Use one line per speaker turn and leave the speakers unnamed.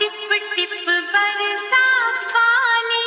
tip tip बरसा पानी